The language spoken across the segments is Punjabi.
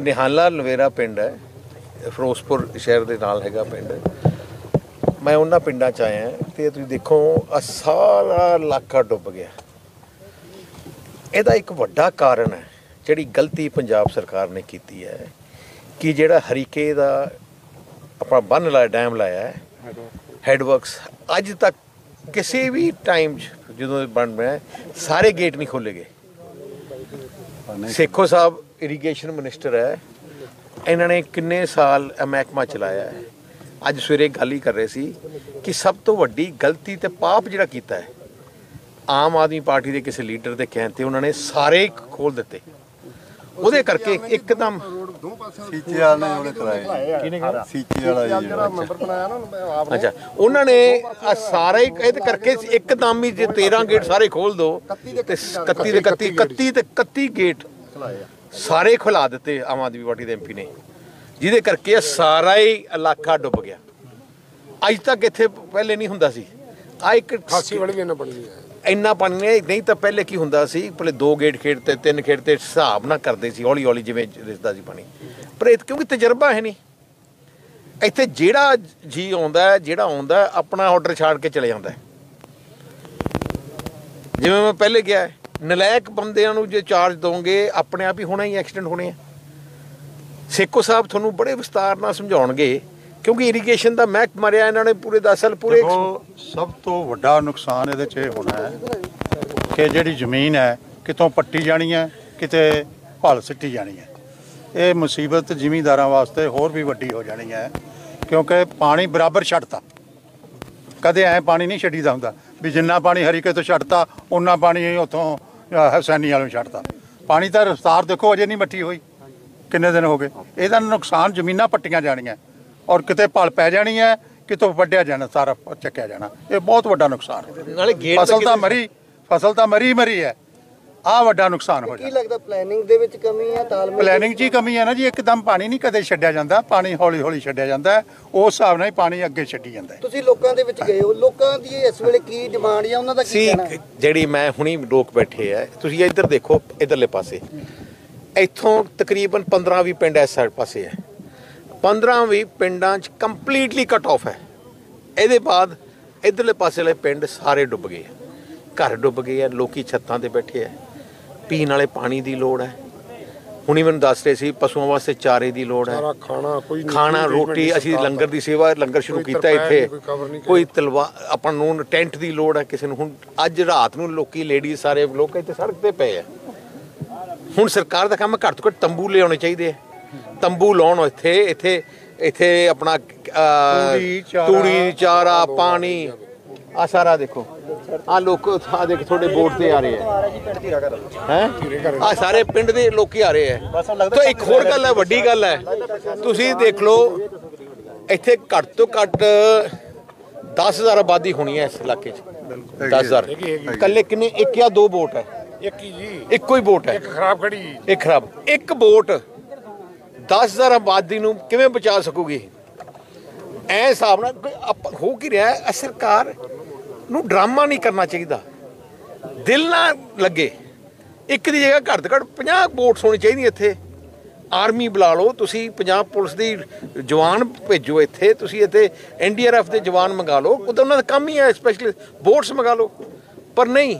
ਨਿਹਾਲਾ ਲਵੇਰਾ ਪਿੰਡ ਹੈ। ਫਿਰੋਜ਼ਪੁਰ ਸ਼ਹਿਰ ਦੇ ਨਾਲ ਹੈਗਾ ਪਿੰਡ। ਮੈਂ ਉਹਨਾਂ ਪਿੰਡਾਂ ਚ ਆਇਆ ਤੇ ਤੁਸੀਂ ਦੇਖੋ ਆ ਸਾਰਾ ਇਲਾਕਾ ਡੁੱਬ ਗਿਆ। ਇਹਦਾ ਇੱਕ ਵੱਡਾ ਕਾਰਨ ਹੈ ਜਿਹੜੀ ਗਲਤੀ ਪੰਜਾਬ ਸਰਕਾਰ ਨੇ ਕੀਤੀ ਹੈ ਕਿ ਜਿਹੜਾ ਹਰੀਕੇ ਦਾ ਆਪਣਾ ਬੰਨ ਲਾਇਆ ਡੈਮ ਲਾਇਆ ਹੈ ਹੈਡਵਰਕਸ ਅੱਜ ਤੱਕ ਕਿਸੇ ਵੀ ਟਾਈਮ ਜਦੋਂ ਇਹ ਬਣ ਰਿਹਾ ਸਾਰੇ ਗੇਟ ਨਹੀਂ ਖੋਲੇ ਗਏ। ਸੇਖੋ ਸਾਹਿਬ ਇਰੀਗੇਸ਼ਨ ਮਿਨਿਸਟਰ ਹੈ। ਇਹਨਾਂ ਨੇ ਕਿੰਨੇ ਸਾਲ ਇਹ ਮਹਿਕਮਾ ਚਲਾਇਆ ਹੈ। ਅੱਜ ਸਵੇਰੇ ਗੱਲ ਹੀ ਕਰ ਰਹੇ ਸੀ ਕਿ ਸਭ ਤੋਂ ਵੱਡੀ ਗਲਤੀ ਤੇ ਪਾਪ ਜਿਹੜਾ ਕੀਤਾ ਹੈ ਆਮ ਆਦਮੀ ਪਾਰਟੀ ਦੇ ਕਿਸੇ ਲੀਡਰ ਦੇ ਕਹਿਣ ਤੇ ਉਹਨਾਂ ਨੇ ਸਾਰੇ ਖੋਲ ਦਿੱਤੇ। ਉਹਦੇ ਕਰਕੇ ਇੱਕਦਮ ਸੀਚੇ ਵਾਲੇ ਨੇ ਉਹਨੇ ਕਰਾਏ। ਕਿਹਨੇ ਸੀਚੇ ਵਾਲਾ ਜੀ ਜਿਹੜਾ ਮੈਂਬਰ ਬਣਾਇਆ ਨਾ ਮੈਂ ਆਪ ਅੱਛਾ ਉਹਨਾਂ ਨੇ ਆ ਸਾਰਾ ਹੀ ਇਹਦੇ ਕਰਕੇ ਇੱਕਦਮ ਹੀ ਜੇ 13 ਗੇਟ ਸਾਰੇ ਖੋਲ ਦੋ ਤੇ 31 ਦੇ 31 31 ਤੇ 31 ਗੇਟ ਸਾਰੇ ਖੁਲਾ ਦਿੱਤੇ ਆਮ ਆਦਮੀ ਪਾਰਟੀ ਦੇ ਐਮਪੀ ਨੇ। ਜਿਹਦੇ ਕਰਕੇ ਸਾਰਾ ਹੀ ਇਲਾਕਾ ਡੁੱਬ ਗਿਆ। ਅੱਜ ਤੱਕ ਇੱਥੇ ਪਹਿਲੇ ਨਹੀਂ ਹੁੰਦਾ ਸੀ। ਆ ਇੱਕ ਖਾਸੀ ਵਾਲੀ ਵੀ ਇਹਨਾਂ ਬਣੀ ਹੈ। ਇੰਨਾ ਪਾਣੀ ਨਹੀਂ ਨਹੀਂ ਤਾਂ ਪਹਿਲੇ ਕੀ ਹੁੰਦਾ ਸੀ? ਪਹਿਲੇ ਦੋ ਗੇਟ ਖੇਡਤੇ ਤਿੰਨ ਖੇਡਤੇ ਹਿਸਾਬ ਨਾਲ ਕਰਦੇ ਸੀ ਹੌਲੀ ਹੌਲੀ ਜਿਵੇਂ ਰਿਸਦਾ ਸੀ ਪਾਣੀ। ਪਰ ਇਹ ਕਿਉਂਕਿ ਤਜਰਬਾ ਹੈ ਨਹੀਂ। ਇੱਥੇ ਜਿਹੜਾ ਜੀ ਆਉਂਦਾ ਜਿਹੜਾ ਆਉਂਦਾ ਆਪਣਾ ਆਰਡਰ ਛਾੜ ਕੇ ਚਲੇ ਜਾਂਦਾ। ਜਿਵੇਂ ਮੈਂ ਪਹਿਲੇ ਕਿਹਾ ਹੈ, ਨਲਾਇਕ ਬੰਦਿਆਂ ਨੂੰ ਜੇ ਚਾਰਜ ਦੋਗੇ, ਆਪਣੇ ਆਪ ਹੀ ਹੋਣਾ ਹੀ ਐਕਸੀਡੈਂਟ ਹੋਣੇ ਆ। ਸੇਖੋ ਸਾਹਿਬ ਤੁਹਾਨੂੰ ਬੜੇ ਵਿਸਤਾਰ ਨਾਲ ਸਮਝਾਉਣਗੇ, ਕਿਉਂਕਿ ਇਰੀਗੇਸ਼ਨ ਦਾ ਮਹਿਕ ਮਰਿਆ ਇਹਨਾਂ ਨੇ ਪੂਰੇ 10 ਸਾਲ ਪੂਰੇ ਸਭ ਤੋਂ ਵੱਡਾ ਨੁਕਸਾਨ ਇਹਦੇ 'ਚ ਇਹ ਹੋਣਾ ਹੈ ਕਿ ਜਿਹੜੀ ਜ਼ਮੀਨ ਹੈ, ਕਿਤੋਂ ਪੱਟੀ ਜਾਣੀ ਹੈ, ਕਿਤੇ ਭਲ ਸਿੱਟੀ ਜਾਣੀ ਹੈ। ਇਹ ਮੁਸੀਬਤ ਜ਼ਿਮੀਂਦਾਰਾਂ ਵਾਸਤੇ ਹੋਰ ਵੀ ਵੱਡੀ ਹੋ ਜਾਣੀ ਹੈ, ਕਿਉਂਕਿ ਪਾਣੀ ਬਰਾਬਰ ਛੱਡਤਾ। ਕਦੇ ਐ ਪਾਣੀ ਨਹੀਂ ਛੱਡੀਦਾ ਹੁੰਦਾ ਵੀ ਜਿੰਨਾ ਪਾਣੀ ਹਰੀਕੇ ਤੋਂ ਛੱਡਤਾ ਉਹਨਾਂ ਪਾਣੀ ਉੱਥੋਂ ਹਸੈਨੀ ਵਾਲੋਂ ਛੱਡਤਾ। ਪਾਣੀ ਤਾਂ ਰਫਤਾਰ ਦੇਖੋ ਅਜੇ ਨਹੀਂ ਮੱਠੀ ਹੋਈ। ਕਿੰਨੇ ਦਿਨ ਹੋ ਗਏ? ਇਹਦਾ ਨੁਕਸਾਨ ਜ਼ਮੀਨਾਂ ਪੱਟੀਆਂ ਜਾਣੀਆਂ। ਔਰ ਕਿਤੇ ਭਲ ਪੈ ਜਾਣੀ ਹੈ ਕਿਤੋਂ ਵੱਢਿਆ ਜਾਣਾ ਸਾਰਾ ਚੱਕਿਆ ਜਾਣਾ। ਇਹ ਬਹੁਤ ਵੱਡਾ ਨੁਕਸਾਨ ਹੈ। ਨਾਲੇ ਗੇਟ ਫਸਲ ਤਾਂ ਮਰੀ ਫਸਲ ਤਾਂ ਮਰੀ ਮਰੀ ਹੈ। ਆ ਵੱਡਾ ਨੁਕਸਾਨ ਹੋ ਕੀ ਲੱਗਦਾ ਪਲੈਨਿੰਗ ਦੇ ਵਿੱਚ ਕਮੀ ਹੈ ਤਾਲਮੇਲ ਪਲੈਨਿੰਗ 'ਚ ਹੀ ਕਮੀ ਹੈ ਨਾ ਜੀ ਇੱਕਦਮ ਪਾਣੀ ਨਹੀਂ ਕਦੇ ਛੱਡਿਆ ਜਾਂਦਾ ਪਾਣੀ ਹੌਲੀ ਹੌਲੀ ਛੱਡਿਆ ਜਾਂਦਾ ਹੈ। ਉਸ ਹਿਸਾਬ ਨਾਲ ਹੀ ਪਾਣੀ ਅੱਗੇ ਛੱਡੀ ਜਾਂਦਾ ਹੈ। ਤੁਸੀਂ ਲੋਕਾਂ ਦੇ ਵਿੱਚ ਗਏ ਹੋ ਲੋਕਾਂ ਦੀ ਇਸ ਵੇਲੇ ਕੀ ਡਿਮਾਂਡ ਜਾਂ ਉਹਨਾਂ ਦਾ ਕੀ ਸੀ ਕਹਿਣਾ? ਹੈ? ਜਿਹੜੀ ਮੈਂ ਹੁਣੀ ਲੋਕ ਬੈਠੇ ਆ ਤੁਸੀਂ ਇੱਧਰ ਦੇਖੋ ਇਧਰਲੇ ਪਾਸੇ। ਇੱਥੋਂ ਤਕਰੀਬਨ 15-20 ਪਿੰਡ ਇਸ ਸਾਈਡ ਪਾਸੇ ਹੈ 15-20 ਪਿੰਡਾਂ 'ਚ ਕੰਪਲੀਟਲੀ ਕੱਟ ਆਫ ਹੈ। ਇਹਦੇ ਬਾਅਦ ਇਧਰਲੇ ਪਾਸੇ ਵਾਲੇ ਪਿੰਡ ਸਾਰੇ ਡੁੱਬ ਗਏ ਆ। ਘਰ ਡੁੱਬ ਗਏ ਆ ਲੋਕੀ ਛੱਤਾਂ ਤੇ ਬੈਠੇ ਆ। ਪੀਣ ਵਾਲੇ ਪਾਣੀ ਦੀ ਲੋੜ ਹੈ। ਹੁਣੀ ਮੈਨੂੰ ਦੱਸ ਰਹੇ ਸੀ ਪਸ਼ੂਆਂ ਵਾਸਤੇ ਚਾਰੇ ਦੀ ਲੋੜ ਹੈ। ਸਾਰਾ ਖਾਣਾ ਕੋਈ ਨਹੀਂ ਖਾਣਾ ਰੋਟੀ ਅਸੀਂ ਲੰਗਰ ਦੀ ਸੇਵਾ ਲੰਗਰ ਸ਼ੁਰੂ ਕੀਤਾ ਇੱਥੇ। ਕੋਈ ਤਲਵਾ ਆਪਾਂ ਨੂੰ ਟੈਂਟ ਦੀ ਲੋੜ ਹੈ ਕਿਸੇ ਨੂੰ। ਹੁਣ ਅੱਜ ਰਾਤ ਨੂੰ ਲੋਕੀ ਲੇਡੀਜ਼ ਸਾਰੇ ਲੋਕ ਇੱਥੇ ਸੜਕ ਤੇ ਪਏ ਆ। ਹੁਣ ਸਰਕਾਰ ਦਾ ਕੰਮ ਘੱਟ ਤੋਂ ਘੱਟ ਤੰਬੂ ਲਿਆਉਣੇ ਚਾਹੀਦੇ ਆ। ਤੰਬੂ ਲਾਉਣ ਇੱਥੇ ਇੱਥੇ ਇੱਥੇ ਆਪਣਾ ਤੂੜੀ ਚਾਰਾ ਪਾਣੀ ਆ ਸਾਰਾ ਦੇਖੋ। ਆ ਲੋਕ ਆ ਦੇਖ ਤੁਹਾਡੇ ਬੋਟ ਤੇ ਆ ਰਹੇ ਆ। ਹੈ? ਆ ਸਾਰੇ ਪਿੰਡ ਦੇ ਲੋਕੀ ਆ ਰਹੇ ਆ। ਤਾਂ ਇੱਕ ਹੋਰ ਗੱਲ ਹੈ ਵੱਡੀ ਗੱਲ ਹੈ। ਤੁਸੀਂ ਦੇਖ ਲਓ ਇੱਥੇ ਘੱਟ ਤੋਂ ਘੱਟ 10000 ਆਬਾਦੀ ਹੋਣੀ ਹੈ ਇਸ ਇਲਾਕੇ 'ਚ। 10000 ਕੱਲੇ ਕਿੰਨੇ ਇੱਕ ਜਾਂ ਦੋ ਬੋਟ ਹੈ? ਇੱਕ ਹੀ ਜੀ। ਇੱਕੋ ਹੀ ਬੋਟ ਹੈ। ਇੱਕ ਖਰਾਬ ਖੜੀ। ਇੱਕ ਖਰਾਬ। ਇੱਕ ਬੋਟ 10000 ਆਬਾਦੀ ਨੂੰ ਕਿਵੇਂ ਬਚਾ ਸਕੂਗੀ? ਐ ਹਿਸਾਬ ਨਾਲ ਹੋ ਕੀ ਰਿਹਾ ਹੈ ਸਰਕਾਰ ਨੂੰ ਡਰਾਮਾ ਨਹੀਂ ਕਰਨਾ ਚਾਹੀਦਾ। ਦਿਲ ਨਾ ਲੱਗੇ। ਇੱਕ ਦੀ ਜਗ੍ਹਾ ਘੱਟ ਘੱਟ 50 ਬੋਟਸ ਹੋਣੀ ਚਾਹੀਦੀ ਇੱਥੇ। ਆਰਮੀ ਬੁਲਾ ਲਓ ਤੁਸੀਂ ਪੰਜਾਬ ਪੁਲਿਸ ਦੀ ਜਵਾਨ ਭੇਜੋ ਇੱਥੇ ਤੁਸੀਂ ਇੱਥੇ ਐਨਡੀਆਰਐਫ ਦੇ ਜਵਾਨ ਮੰਗਾ ਲਓ। ਉਹ ਤਾਂ ਉਹਨਾਂ ਦਾ ਕੰਮ ਹੀ ਹੈ ਸਪੈਸ਼ਲੀ ਬੋਟਸ ਮੰਗਾ ਲਓ। ਪਰ ਨਹੀਂ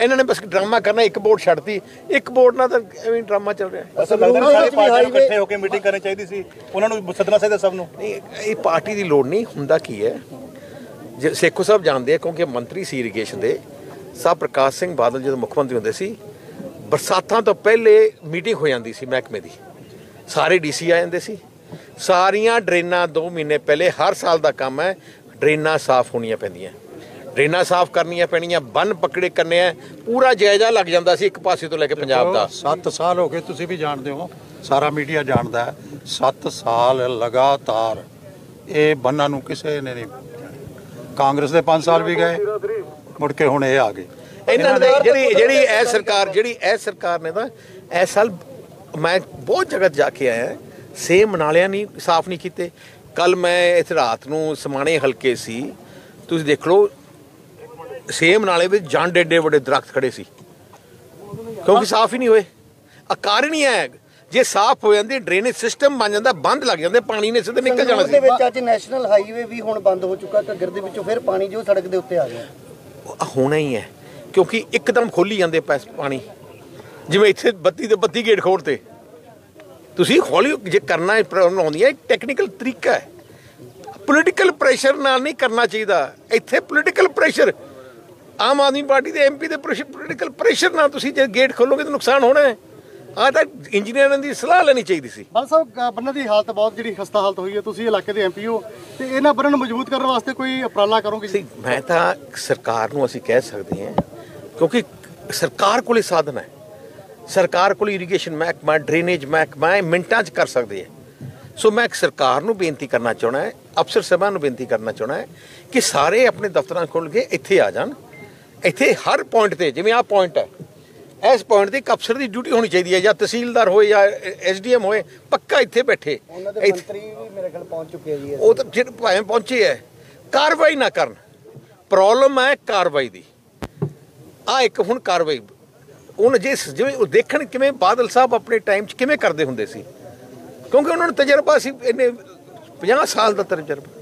ਇਹਨਾਂ ਨੇ ਬਸ ਡਰਾਮਾ ਕਰਨਾ ਇੱਕ ਬੋਟ ਛੱਡਤੀ। ਇੱਕ ਬੋਟ ਨਾਲ ਤਾਂ ਐਵੇਂ ਡਰਾਮਾ ਚੱਲ ਰਿਹਾ ਹੈ। ਅਸਲ ਲੱਗਦਾ ਸਾਰੇ ਪਾਰਟੀਆਂ ਨੂੰ ਇਕੱਠੇ ਹੋ ਕੇ ਮੀਟਿੰਗ ਕਰਨੀ ਚਾਹੀਦੀ ਸੀ। ਉਹਨਾਂ ਨੂੰ ਸੱਦਣਾ ਚਾਹੀਦਾ ਸਭ ਨੂੰ। ਨਹੀਂ ਇਹ ਪਾਰਟੀ ਦੀ ਲੋੜ ਨਹੀਂ ਹੁੰਦਾ ਕੀ ਹੈ? ਸੇਖੋ ਸਾਹਿਬ ਜਾਣਦੇ ਆ, ਕਿਉਂਕਿ ਮੰਤਰੀ ਸੀ ਇਰੀਗੇਸ਼ਨ ਦੇ ਸਾਹਿਬ ਪ੍ਰਕਾਸ਼ ਸਿੰਘ ਬਾਦਲ ਜਦੋਂ ਮੁੱਖ ਮੰਤਰੀ ਹੁੰਦੇ ਸੀ, ਬਰਸਾਤਾਂ ਤੋਂ ਪਹਿਲੇ ਮੀਟਿੰਗ ਹੋ ਜਾਂਦੀ ਸੀ ਮਹਿਕਮੇ ਦੀ। ਸਾਰੇ ਡੀਸੀ ਆ ਜਾਂਦੇ ਸੀ। ਸਾਰੀਆਂ ਡਰੇਨਾਂ 2 ਮਹੀਨੇ ਪਹਿਲੇ, ਹਰ ਸਾਲ ਦਾ ਕੰਮ ਹੈ, ਡਰੇਨਾਂ ਸਾਫ਼ ਹੋਣੀਆਂ ਪੈਂਦੀਆਂ। ਡਰੇਨਾਂ ਸਾਫ਼ ਕਰਨੀਆਂ ਪੈਣੀਆਂ, ਬੰਨ ਪਕੜੇ ਕਰਨੇ ਆ, ਪੂਰਾ ਜਾਇਜ਼ਾ ਲੱਗ ਜਾਂਦਾ ਸੀ ਇੱਕ ਪਾਸੇ ਤੋਂ ਲੈ ਕੇ ਪੰਜਾਬ ਦਾ। 7 ਸਾਲ ਹੋ ਗਏ, ਤੁਸੀਂ ਵੀ ਜਾਣਦੇ ਹੋ, ਸਾਰਾ ਮੀਡੀਆ ਜਾਣਦਾ ਹੈ 7 ਸਾਲ ਲਗਾਤਾਰ ਇਹ ਬੰਨਾਂ ਨੂੰ ਕਿਸੇ ਨੇ ਨਹੀਂ ਕਾਂਗਰਸ ਦੇ 5 ਸਾਲ ਵੀ ਗਏ ਮੁੜ ਕੇ ਹੁਣ ਇਹ ਆ ਗਏ। ਇਹਨਾਂ ਦੇ ਜਿਹੜੀ ਜਿਹੜੀ ਇਹ ਸਰਕਾਰ ਜਿਹੜੀ ਇਹ ਸਰਕਾਰ ਨੇ ਤਾਂ ਇਸ ਸਾਲ ਮੈਂ ਬਹੁਤ ਜਗ੍ਹਾ ਜਾ ਕੇ ਆਇਆ ਸੇਮ ਨਾਲਿਆਂ ਨਹੀਂ ਸਾਫ਼ ਨਹੀਂ ਕੀਤੇ। ਕੱਲ ਮੈਂ ਇਸ ਰਾਤ ਨੂੰ ਸਮਾਣੇ ਹਲਕੇ ਸੀ ਤੁਸੀਂ ਦੇਖ ਲਓ ਸੇਮ ਨਾਲੇ ਵਿੱਚ ਜਾਂਡੇ ਏਡੇ ਵੱਡੇ ਦਰਖਤ ਖੜੇ ਸੀ। ਕਿਉਂਕਿ ਸਾਫ਼ ਹੀ ਨਹੀਂ ਹੋਏ। ਆ ਕਾਰਨ ਹੀ ਹੈ। ਜੇ ਸਾਫ਼ ਹੋ ਜਾਂਦੀ ਡਰੇਨੇਜ ਸਿਸਟਮ ਬਣ ਜਾਂਦਾ ਬੰਦ ਲੱਗ ਜਾਂਦੇ ਪਾਣੀ ਨੇ ਸਿੱਧੇ ਨਿਕਲ ਜਾਣਾ ਸੰਗਰੂਰ ਦੇ ਸੀ। ਵਿੱਚ ਅੱਜ ਨੈਸ਼ਨਲ ਹਾਈਵੇ ਵੀ ਹੁਣ ਬੰਦ ਹੋ ਚੁੱਕਾ ਘੱਗਰ ਦੇ ਵਿੱਚੋਂ ਫਿਰ ਪਾਣੀ ਜੋ ਸੜਕ ਦੇ ਉੱਤੇ ਆ ਗਿਆ। ਹੋਣਾ ਹੀ ਹੈ ਕਿਉਂਕਿ ਇੱਕਦਮ ਖੋਲੀ ਜਾਂਦੇ ਪਾਣੀ। ਜਿਵੇਂ ਇੱਥੇ ਬੱਤੀ ਦੇ ਬੱਤੀ ਗੇਟ ਖੋਲਤੇ ਤੁਸੀਂ ਹੌਲੀ ਜੇ ਕਰਨਾ ਹੈ ਪ੍ਰੋਬਲਮ ਆਉਂਦੀ ਹੈ ਟੈਕਨੀਕਲ ਤਰੀਕਾ ਹੈ। ਪੋਲੀਟੀਕਲ ਪ੍ਰੈਸ਼ਰ ਨਾਲ ਨਹੀਂ ਕਰਨਾ ਚਾਹੀਦਾ। ਇੱਥੇ political pressure Aam Aadmi Party ਦੇ ਐਮਪੀ ਦੇ ਪੋਲੀਟੀਕਲ ਪ੍ਰੈਸ਼ਰ ਨਾਲ ਤੁਸੀਂ ਜੇ ਗੇਟ ਖੋਲੋਗੇ ਤਾਂ ਨੁਕਸਾਨ ਹੋਣਾ ਹੈ। ਆ ਤਾਂ ਇੰਜੀਨੀਅਰਾਂ ਦੀ ਸਲਾਹ ਲੈਣੀ ਚਾਹੀਦੀ ਸੀ। ਬਾਲ ਸਾਹਿਬ ਬੰਨਾਂ ਦੀ ਹਾਲਤ ਬਹੁਤ ਜਿਹੜੀ ਖਸਤਾ ਹਾਲਤ ਹੋਈ ਹੈ। ਤੁਸੀਂ ਇਲਾਕੇ ਦੇ ਐਮਪੀ ਹੋ ਤੇ ਇਹਨਾਂ ਬੰਨਾਂ ਨੂੰ ਮਜ਼ਬੂਤ ਕਰਨ ਵਾਸਤੇ ਕੋਈ ਉਪਰਾਲਾ ਕਰੋਗੇ ਸੀ ਮੈਂ ਤਾਂ ਸਰਕਾਰ ਨੂੰ ਅਸੀਂ ਕਹਿ ਸਕਦੇ ਹਾਂ ਕਿਉਂਕਿ ਸਰਕਾਰ ਕੋਲੇ ਸਾਧਨ ਹੈ। ਸਰਕਾਰ ਕੋਲ ਇਰੀਗੇਸ਼ਨ ਮਹਿਕਮਾ ਡਰੇਨੇਜ ਮਹਿਕਮਾ ਮਿੰਟਾਂ 'ਚ ਕਰ ਸਕਦੇ ਹੈ। ਸੋ ਮੈਂ ਸਰਕਾਰ ਨੂੰ ਬੇਨਤੀ ਕਰਨਾ ਚਾਹਣਾ ਹੈ ਅਫਸਰ ਸਾਹਿਬਾਨ ਨੂੰ ਬੇਨਤੀ ਕਰਨਾ ਚਾਹਣਾ ਹੈ ਕਿ ਸਾਰੇ ਆਪਣੇ ਦਫ਼ਤਰਾਂ ਖੋਲ ਕੇ ਇੱਥੇ ਆ ਜਾਣ। ਇੱਥੇ ਹਰ ਪੁਆਇੰਟ ਤੇ ਜਿਵੇਂ ਆਹ ਪੁਆਇੰਟ ਹੈ ਇਸ ਪੁਆਇੰਟ ਤੇ ਇੱਕ ਅਫਸਰ ਦੀ ਡਿਊਟੀ ਹੋਣੀ ਚਾਹੀਦੀ ਹੈ ਜਾਂ ਤਹਿਸੀਲਦਾਰ ਹੋਏ ਜਾਂ ਐਸਡੀਐਮ ਹੋਏ ਪੱਕਾ ਇੱਥੇ ਬੈਠੇ। ਉਹਨਾਂ ਦੇ ਮੰਤਰੀ ਵੀ ਮੇਰੇ ਖਿਆਲ ਪਹੁੰਚ ਚੁੱਕੇ ਜੀ ਉਹ ਤਾਂ ਜਿਹੜੇ ਭਾਵੇਂ ਪਹੁੰਚੇ ਐ। ਕਾਰਵਾਈ ਨਾ ਕਰਨ। ਪ੍ਰੋਬਲਮ ਹੈ ਕਾਰਵਾਈ ਦੀ। ਆ ਇੱਕ ਹੁਣ ਕਾਰਵਾਈ। ਹੁਣ ਜੇ ਸ- ਜਿਵੇਂ ਉਹ ਦੇਖਣ ਕਿਵੇਂ ਬਾਦਲ ਸਾਹਿਬ ਆਪਣੇ ਟਾਈਮ 'ਚ ਕਿਵੇਂ ਕਰਦੇ ਹੁੰਦੇ ਸੀ। ਕਿਉਂਕਿ ਉਹਨਾਂ ਨੂੰ ਤਜਰਬਾ ਸੀ ਇਹਨੇ 50 ਸਾਲ ਦਾ ਤਜਰਬਾ।